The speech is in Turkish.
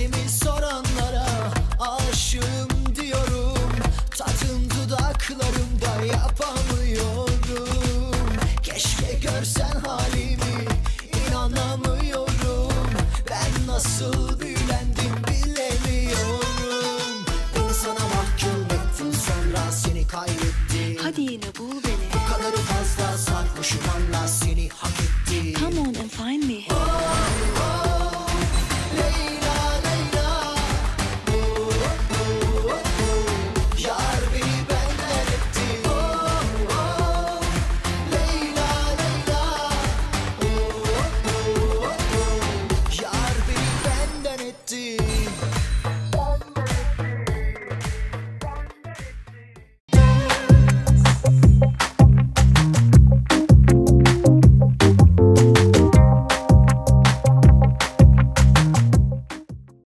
Derdimi soranlara aşığım diyorum. Tadım dudaklarımda yapamıyorum. Keşke görsen halimi inanamıyorum. Ben nasıl büyülendim bilemiyorum. Beni sana mahkum ettin sonra seni kaybettim. Hadi yine bul beni. Bu kadarı fazla sarhoşum anla.